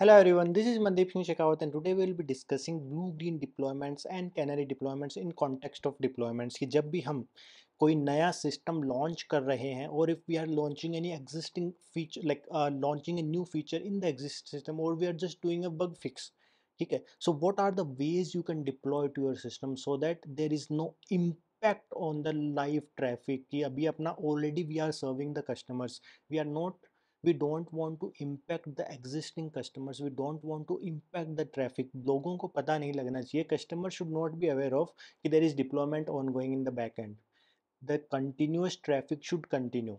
Hello everyone, this is Mandeep Singh Shekhawat and today we will be discussing blue-green deployments and canary deployments in context of deployments कि जब भी हम कोई नया system launch कर रहे हैं और if we are launching any existing feature like launching a new feature in the exist system और we are just doing a bug fix ठीक है so what are the ways you can deploy to your system so that there is no imp impact on the live traffic कि अभी अपना already we are serving the customers we are not we don't want to impact the existing customers we don't want to impact the traffic लोगों को पता नहीं लगना चाहिए customer should not be aware of कि there is deployment ongoing in the back end the continuous traffic should continue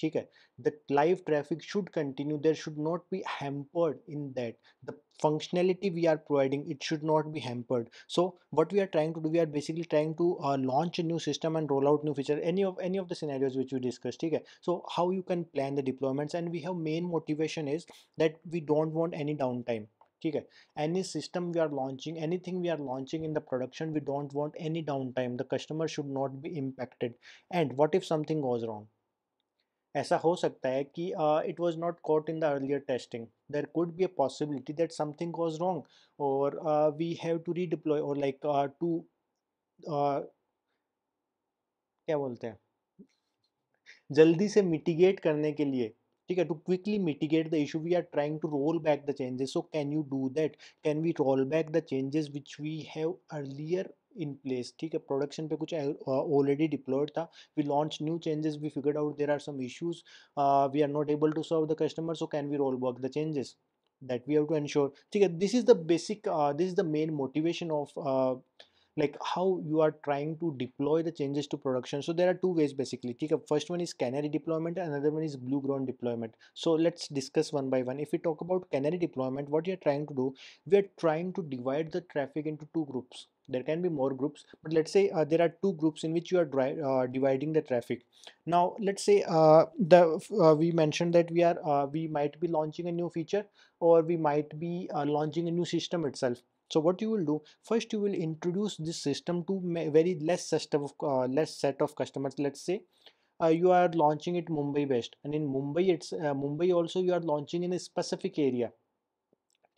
ठीक है the live traffic should continue there should not be hampered in that the functionality we are providing it should not be hampered so what we are trying to do we are basically trying to uh, launch a new system and roll out new feature any of any of the scenarios which we discussed okay so how you can plan the deployments and we have main motivation is that we don't want any downtime ठीक है any system we are launching anything we are launching in the production we don't want any downtime the customer should not be impacted and what if something goes wrong ऐसा हो सकता है कि it was not caught in the earlier testing there could be a possibility that something was wrong और we have to redeploy और like to क्या बोलते हैं? जल्दी से मिटिगेट करने के लिए, ठीक है? To quickly mitigate the issue we are trying to roll back the changes so can you do that can we roll back the changes which we have earlier in place ठीक है? Production पे कुछ already deployed था। We launch new changes we figured out there are some issues we are not able to serve the customer so can we roll back the changes that we have to ensure ठीक है this is the basic this is the main motivation uh, like how you are trying to deploy the changes to production. So there are two ways basically. Okay? first one is canary deployment another one is blue green deployment. So let's discuss one by one. If we talk about canary deployment what you're trying to do we're trying to divide the traffic into two groups. There can be more groups but let's say uh, there are two groups in which you are uh, dividing the traffic. Now let's say uh, the uh, we mentioned that we are uh, we might be launching a new feature or we might be uh, launching a new system itself so what you will do first you will introduce this system to very less set of uh, less set of customers. Let's say uh, you are launching it mumbai based and in mumbai it's uh, mumbai also you are launching in a specific area.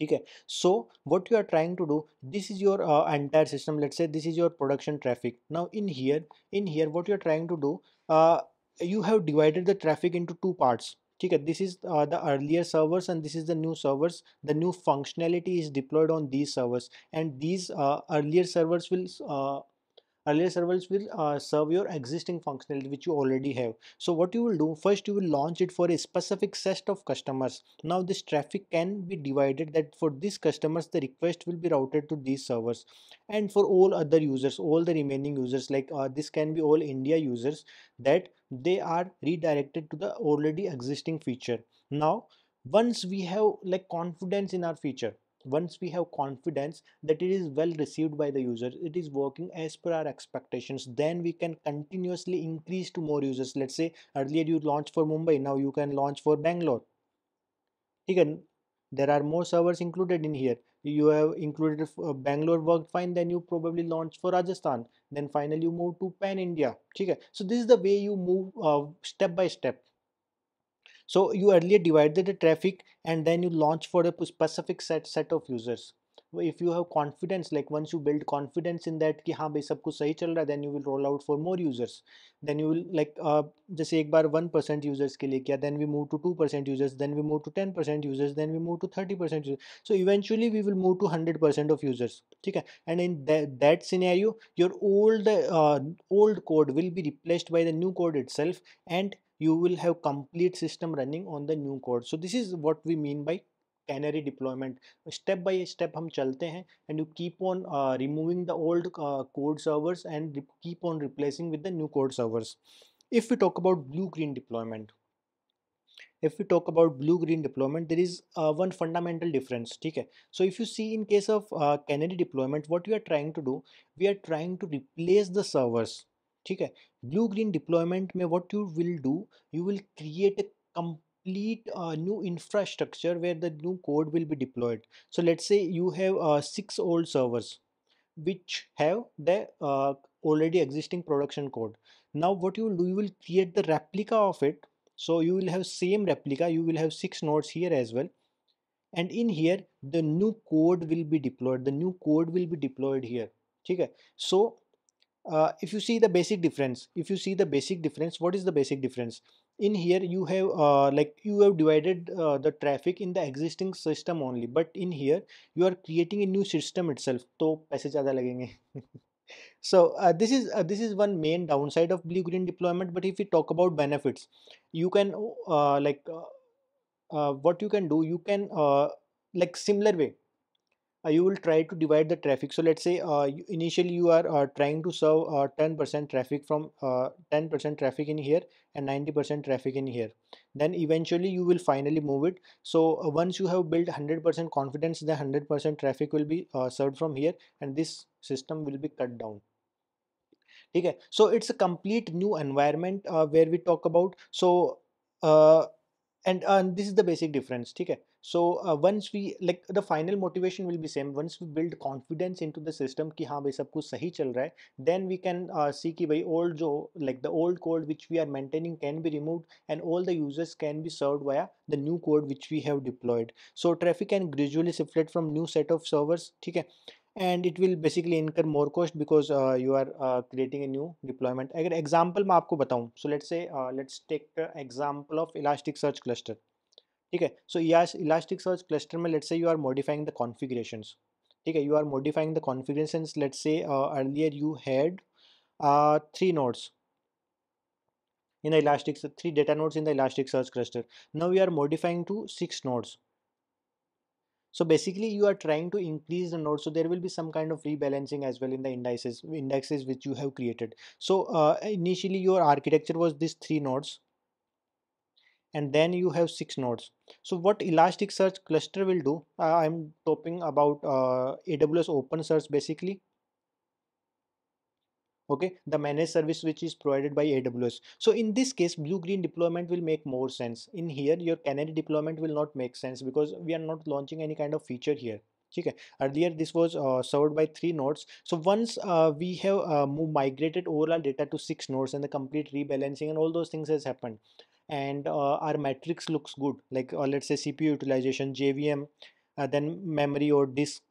Okay so what you are trying to do this is your uh, entire system. Let's say this is your production traffic. Now in here in here what you are trying to do uh, you have divided the traffic into two parts is uh, the earlier servers and this is the new servers. The new functionality is deployed on these servers and these uh, earlier servers will uh, earlier servers will uh, serve your existing functionality which you already have. So what you will do first you will launch it for a specific set of customers. Now this traffic can be divided that for these customers the request will be routed to these servers. And for all other users all the remaining users like uh, this can be all india users that they are redirected to the already existing feature. Now once we have like confidence in our feature once we have confidence that it is well received by the user it is working as per our expectations then we can continuously increase to more users. Let's say earlier you launched for mumbai now you can launch for bangalore. Again there are more servers included in here. You have included uh, bangalore worked fine then you probably launch for rajasthan. Then finally you move to pan india. Okay so this is the way you move uh, step by step so you earlier divided the traffic and then you launch for a specific set set of users if you have confidence like once you build confidence in that कि हाँ भाई सब कुछ सही चल रहा है then you will roll out for more users then you will like uh, जैसे एक बार 1% users के लिए किया then we move to 2% users then we move to 10% users then we move to 30% users so eventually we will move to 100% of users ठीक है and in that, that scenario your old uh, old code will be replaced by the new code itself and you will have complete system running on the new code. So this is what we mean by canary deployment. Step by step hum chalte hain and you keep on uh, removing the old uh, code servers and keep on replacing with the new code servers. If we talk about blue green deployment if we talk about blue green deployment there is uh, one fundamental difference okay so if you see in case of uh, canary deployment what we are trying to do we are trying to replace the servers. ठीक है blue green deployment में what you will do you will create a complete uh, new infrastructure where the new code will be deployed so let's say you have uh, six old servers which have the uh, already existing production code now what you will do you will create the replica of it so you will have same replica you will have six nodes here as well and in here the new code will be deployed the new code will be deployed here okay so uh, if you see the basic difference if you see the basic difference what is the basic difference? In here you have uh, like you have divided uh, the traffic in the existing system only but in here you are creating a new system itself so paise zyada lagenge. So uh, this is uh, this is one main downside of blue green deployment but if we talk about benefits you can uh, like what you can do you can like similar way you will try to divide the traffic. So let's say uh, you, initially you are uh, trying to serve 10% uh, traffic from 10% uh, traffic in here and 90% traffic in here. Then eventually you will finally move it. So uh, once you have built 100% confidence the 100% traffic will be served from here and this system will be cut down. Okay? So it's a complete new environment where we talk about. So and uh, this is the basic difference okay so uh, once we like the final motivation will be same once we build confidence into the system कि हाँ भाई सब कुछ सही चल रहा है then we can uh, see कि भाई old जो like the old code which we are maintaining can be removed and all the users can be served via the new code which we have deployed so traffic can gradually shift from new set of servers ठीक है and it will basically incur more cost because uh, you are uh, creating a new deployment अगर example मैं आपको बताऊं so let's say uh, let's take the example of Elasticsearch cluster ठीक है so yes Elasticsearch cluster में let's say you are modifying the configurations ठीक है you are modifying the configurations let's say uh, earlier you had uh, three nodes in the Elastic three data nodes in the Elasticsearch cluster now we are modifying to six nodes so basically you are trying to increase the node. So there will be some kind of rebalancing as well in the indices indexes which you have created. So uh, initially your architecture was these three nodes and then you have six nodes. So what elasticsearch cluster will do uh, i'm talking about uh, aws open search basically okay the managed service which is provided by aws so in this case blue green deployment will make more sense. In here your canary deployment will not make sense because we are not launching any kind of feature here. Okay earlier this was uh, served by three nodes. So once we have uh, migrated overall data to six nodes and the complete rebalancing and all those things has happened. And uh, our metrics looks good like uh, let's say cpu utilization jvm uh, then memory or disk.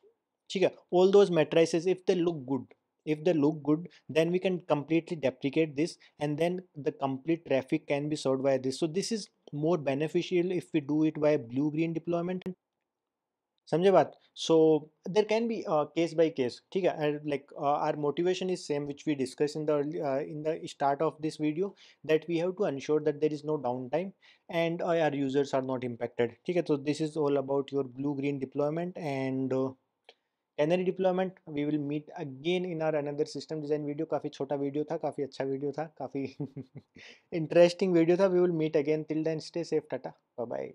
All those matrices if they look good if they look good then we can completely deprecate this and then the complete traffic can be served by this so this is more beneficial if we do it by blue green deployment समझे बात so there can be uh, case by case ठीक है like uh, our motivation is same which we discussed in the uh, in the start of this video that we have to ensure that there is no downtime and uh, our users are not impacted ठीक है so this is all about your blue green deployment and uh, canary deployment we will meet again in our another system design video काफ़ी छोटा video था, काफ़ी अच्छा video था, काफ़ी interesting video था. We will meet again till then stay safe tata bye